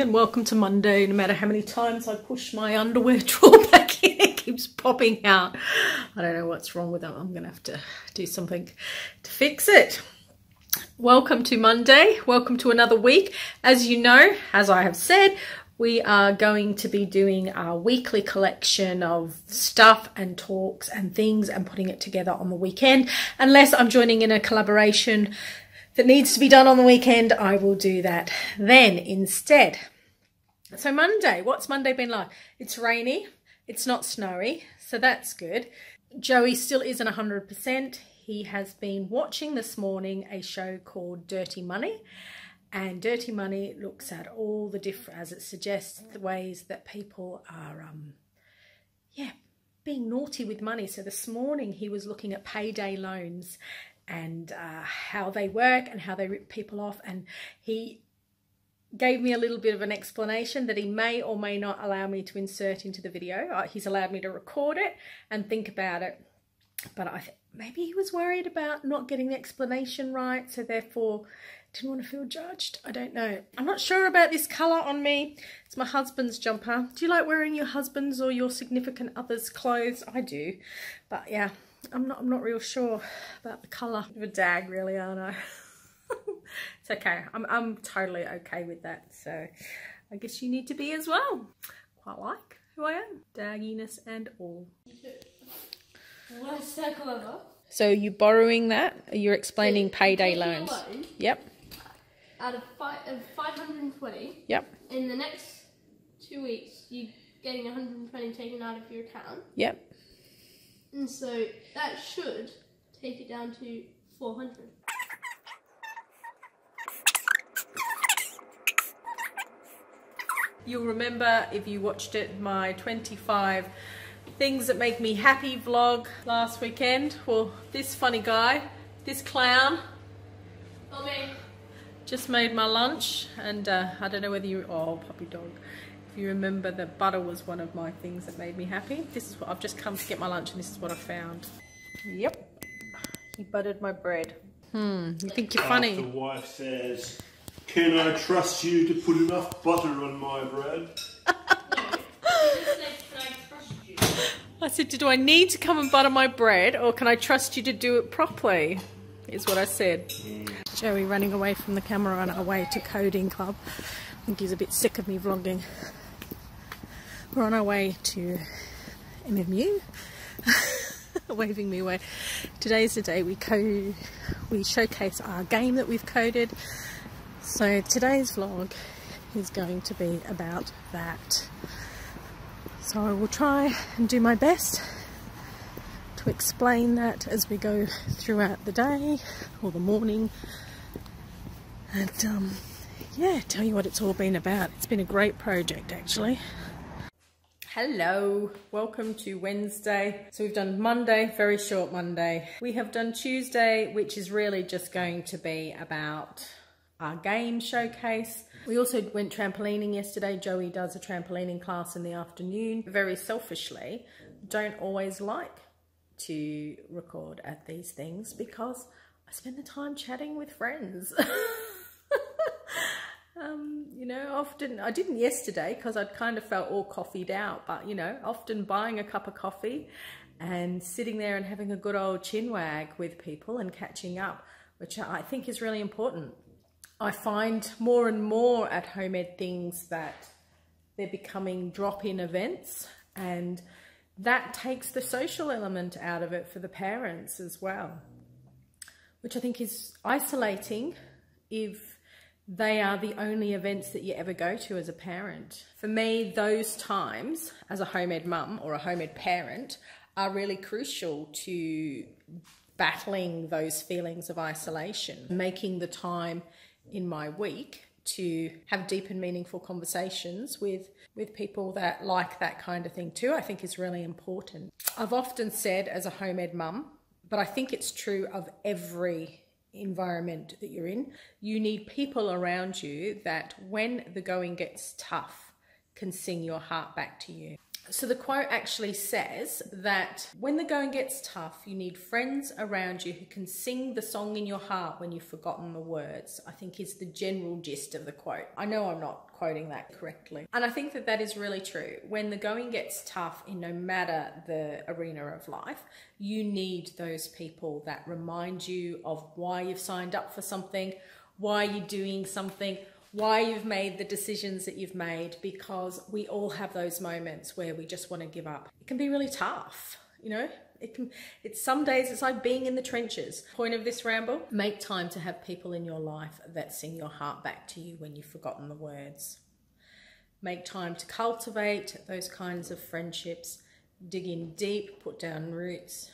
and welcome to Monday. No matter how many times I push my underwear drawer back in, it keeps popping out. I don't know what's wrong with it. I'm going to have to do something to fix it. Welcome to Monday. Welcome to another week. As you know, as I have said, we are going to be doing our weekly collection of stuff and talks and things and putting it together on the weekend. Unless I'm joining in a collaboration that needs to be done on the weekend, I will do that then instead. So Monday, what's Monday been like? It's rainy, it's not snowy, so that's good. Joey still isn't 100%. He has been watching this morning a show called Dirty Money. And Dirty Money looks at all the different, as it suggests, the ways that people are, um, yeah, being naughty with money. So this morning he was looking at payday loans and uh, how they work and how they rip people off. And he gave me a little bit of an explanation that he may or may not allow me to insert into the video. Uh, he's allowed me to record it and think about it. But I maybe he was worried about not getting the explanation right, so therefore didn't want to feel judged. I don't know. I'm not sure about this colour on me. It's my husband's jumper. Do you like wearing your husband's or your significant other's clothes? I do. But yeah, I'm not, I'm not real sure about the colour of a dag really, aren't I? it's okay. I'm, I'm totally okay with that. So I guess you need to be as well. Quite like who I am. Dagginess and all. What's that colour? So you're borrowing that? You're explaining payday loans? Loan Yep. out of, five, of 520. Yep. In the next two weeks, you're getting 120 taken out of your account. Yep. And so that should take it down to 400. You'll remember if you watched it, my 25 things that make me happy vlog last weekend. Well, this funny guy, this clown, Oh, just made my lunch and uh, I don't know whether you, oh puppy dog, if you remember the butter was one of my things that made me happy. This is what, I've just come to get my lunch and this is what I found. Yep, he buttered my bread. Hmm, you think you're funny. The wife says, Can I trust you to put enough butter on my bread? I said, do I need to come and butter my bread or can I trust you to do it properly? Is what I said. Joey running away from the camera on our way to coding club. I think he's a bit sick of me vlogging. We're on our way to MMU. Waving me away. Today's the day we code, we showcase our game that we've coded. So today's vlog is going to be about that. So I will try and do my best to explain that as we go throughout the day or the morning. And um, yeah, tell you what it's all been about. It's been a great project actually. Hello, welcome to Wednesday. So we've done Monday, very short Monday. We have done Tuesday, which is really just going to be about our game showcase. We also went trampolining yesterday. Joey does a trampolining class in the afternoon. Very selfishly, don't always like to record at these things because I spend the time chatting with friends. um, you know, often, I didn't yesterday because I'd kind of felt all coffeeed out, but you know, often buying a cup of coffee and sitting there and having a good old chin wag with people and catching up, which I think is really important. I find more and more at home ed things that they're becoming drop-in events and that takes the social element out of it for the parents as well, which I think is isolating if they are the only events that you ever go to as a parent. For me, those times as a home ed mum or a home ed parent are really crucial to battling those feelings of isolation, making the time in my week to have deep and meaningful conversations with with people that like that kind of thing too i think is really important i've often said as a home ed mum but i think it's true of every environment that you're in you need people around you that when the going gets tough can sing your heart back to you So the quote actually says that when the going gets tough, you need friends around you who can sing the song in your heart when you've forgotten the words. I think is the general gist of the quote. I know I'm not quoting that correctly. And I think that that is really true. When the going gets tough in no matter the arena of life, you need those people that remind you of why you've signed up for something, why you're doing something, why you've made the decisions that you've made because we all have those moments where we just want to give up. It can be really tough, you know? It can it's some days it's like being in the trenches. Point of this ramble, make time to have people in your life that sing your heart back to you when you've forgotten the words. Make time to cultivate those kinds of friendships. Dig in deep, put down roots,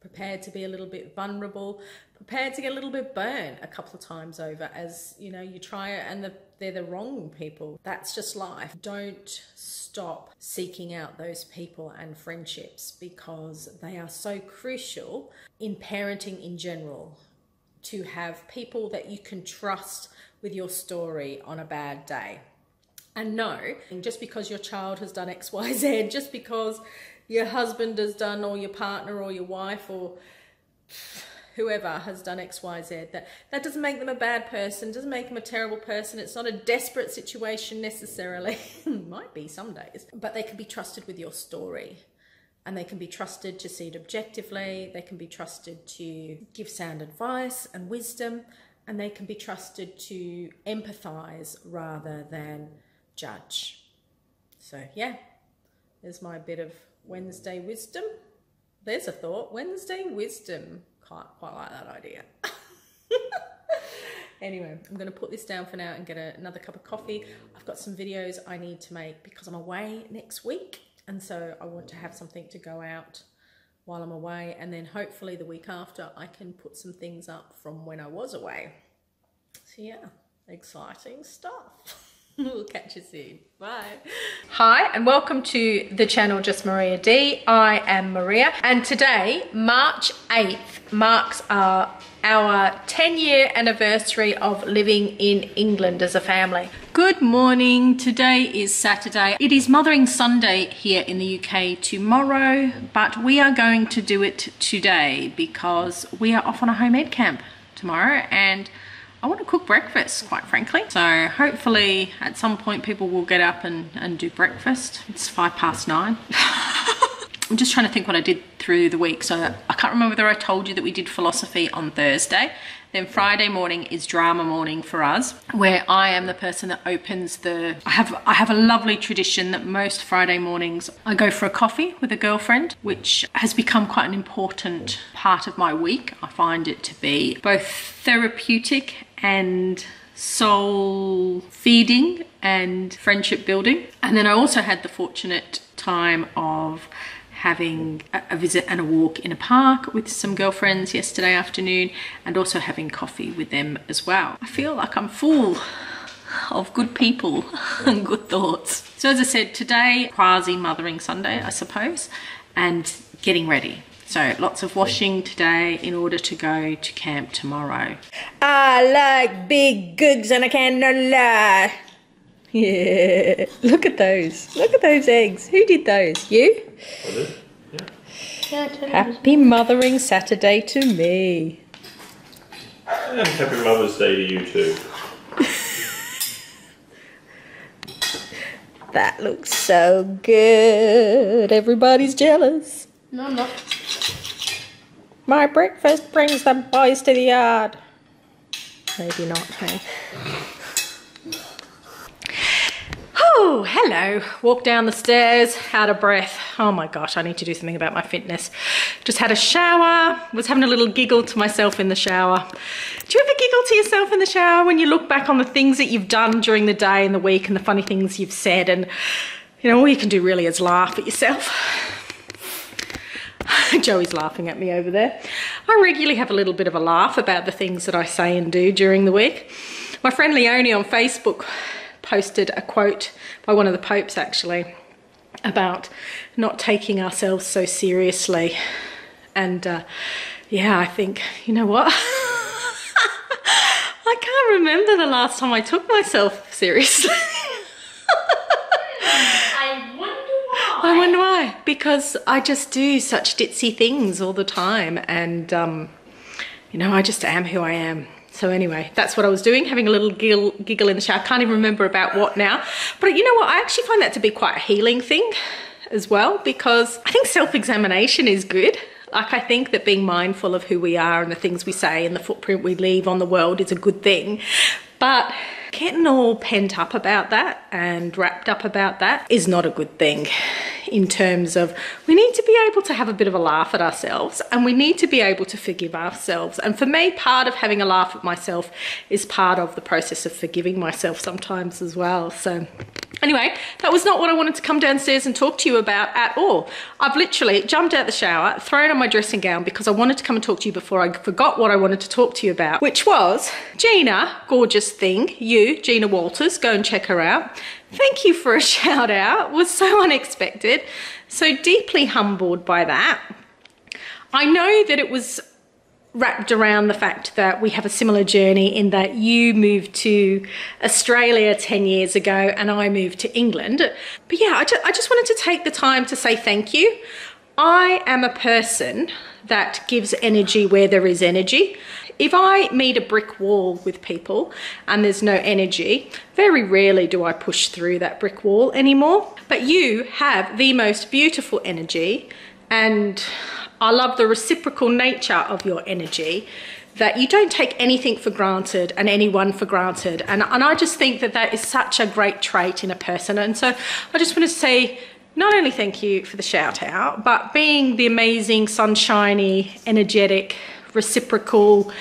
prepare to be a little bit vulnerable, prepared to get a little bit burnt a couple of times over as you know you try it and the, they're the wrong people. That's just life. Don't stop seeking out those people and friendships because they are so crucial in parenting in general. To have people that you can trust with your story on a bad day. And no, just because your child has done X, Y, Z, just because your husband has done or your partner or your wife or whoever has done xyz that that doesn't make them a bad person doesn't make them a terrible person. It's not a desperate situation necessarily. Might be some days. But they can be trusted with your story. And they can be trusted to see it objectively. They can be trusted to give sound advice and wisdom. And they can be trusted to empathize rather than judge. So yeah. There's my bit of Wednesday wisdom. There's a thought. Wednesday wisdom. Quite, quite like that idea. anyway, I'm going to put this down for now and get a, another cup of coffee. I've got some videos I need to make because I'm away next week. And so I want to have something to go out while I'm away. And then hopefully the week after I can put some things up from when I was away. So yeah, exciting stuff. we'll catch you soon. Bye. Hi, and welcome to the channel Just Maria D. I am Maria, and today, March 8th, marks our our 10 year anniversary of living in England as a family. Good morning. Today is Saturday. It is Mothering Sunday here in the UK tomorrow, but we are going to do it today because we are off on a home ed camp tomorrow and I want to cook breakfast, quite frankly. So hopefully at some point people will get up and, and do breakfast. It's five past nine. I'm just trying to think what I did through the week. So I can't remember whether I told you that we did philosophy on Thursday. Then Friday morning is drama morning for us, where I am the person that opens the. I have I have a lovely tradition that most Friday mornings I go for a coffee with a girlfriend, which has become quite an important part of my week. I find it to be both therapeutic and soul feeding and friendship building. And then I also had the fortunate time of having a visit and a walk in a park with some girlfriends yesterday afternoon and also having coffee with them as well. I feel like I'm full of good people and good thoughts. So as I said, today, quasi mothering Sunday, I suppose, and getting ready. So lots of washing today in order to go to camp tomorrow. I like big goods and I cannot lie. Yeah, look at those. Look at those eggs. Who did those? You? I did. Yeah. Happy Mothering Saturday to me. And happy Mother's Day to you too. That looks so good. Everybody's jealous. No, I'm not. My breakfast brings the boys to the yard. Maybe not, hey? Oh, hello. Walk down the stairs, out of breath. Oh my gosh, I need to do something about my fitness. Just had a shower, was having a little giggle to myself in the shower. Do you ever giggle to yourself in the shower when you look back on the things that you've done during the day and the week and the funny things you've said and you know, all you can do really is laugh at yourself. Joey's laughing at me over there. I regularly have a little bit of a laugh about the things that I say and do during the week. My friend Leonie on Facebook posted a quote by one of the popes actually about not taking ourselves so seriously. And uh, yeah, I think, you know what? I can't remember the last time I took myself seriously. I wonder why. I wonder why. Because I just do such ditzy things all the time, and um, you know, I just am who I am. So anyway, that's what I was doing, having a little giggle, giggle in the shower. I can't even remember about what now. But you know what? I actually find that to be quite a healing thing as well because I think self-examination is good. Like I think that being mindful of who we are and the things we say and the footprint we leave on the world is a good thing. But getting all pent up about that and wrapped up about that is not a good thing in terms of we need to be able to have a bit of a laugh at ourselves and we need to be able to forgive ourselves. And for me, part of having a laugh at myself is part of the process of forgiving myself sometimes as well. So Anyway, that was not what I wanted to come downstairs and talk to you about at all. I've literally jumped out the shower, thrown on my dressing gown because I wanted to come and talk to you before I forgot what I wanted to talk to you about, which was Gina, gorgeous thing, you, Gina Walters, go and check her out. Thank you for a shout out, was so unexpected, so deeply humbled by that. I know that it was wrapped around the fact that we have a similar journey in that you moved to Australia 10 years ago and I moved to England. But yeah, I, I just wanted to take the time to say thank you. I am a person that gives energy where there is energy. If I meet a brick wall with people and there's no energy, very rarely do I push through that brick wall anymore. But you have the most beautiful energy and I love the reciprocal nature of your energy that you don't take anything for granted and anyone for granted. And, and I just think that that is such a great trait in a person. And so I just want to say, not only thank you for the shout out, but being the amazing, sunshiny, energetic, reciprocal,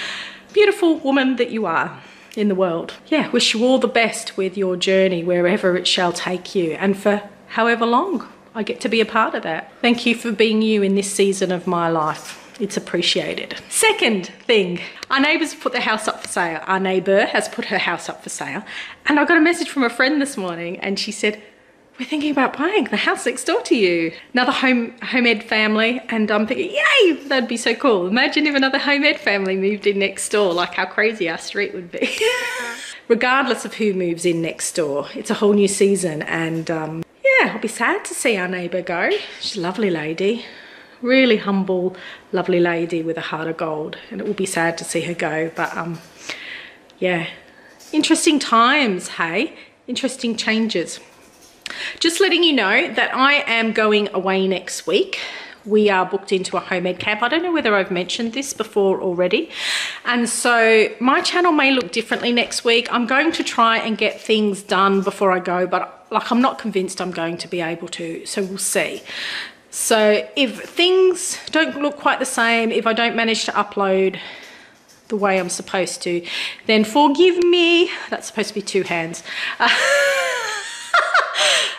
beautiful woman that you are in the world. Yeah, wish you all the best with your journey, wherever it shall take you, and for however long. I get to be a part of that. Thank you for being you in this season of my life. It's appreciated. Second thing, our neighbours put their house up for sale. Our neighbour has put her house up for sale. And I got a message from a friend this morning and she said, we're thinking about buying the house next door to you. Another home home ed family, and I'm thinking, yay, that'd be so cool. Imagine if another home ed family moved in next door, like how crazy our street would be. Regardless of who moves in next door, it's a whole new season, and um, yeah, I'll be sad to see our neighbour go. She's a lovely lady, really humble, lovely lady with a heart of gold. And it will be sad to see her go. But um, yeah, interesting times, hey? Interesting changes. Just letting you know that I am going away next week we are booked into a home ed camp. I don't know whether I've mentioned this before already. And so my channel may look differently next week. I'm going to try and get things done before I go, but like I'm not convinced I'm going to be able to, so we'll see. So if things don't look quite the same, if I don't manage to upload the way I'm supposed to, then forgive me. That's supposed to be two hands.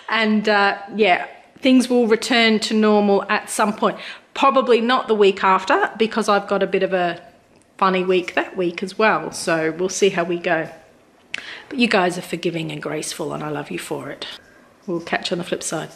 and uh, yeah, things will return to normal at some point. Probably not the week after because I've got a bit of a funny week that week as well. So we'll see how we go. But you guys are forgiving and graceful, and I love you for it. We'll catch you on the flip side.